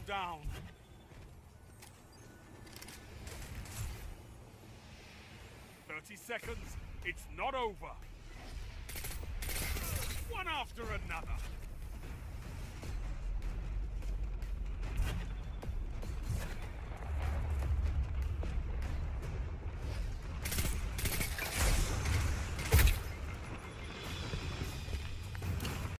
down. Thirty seconds. It's not over. One after another.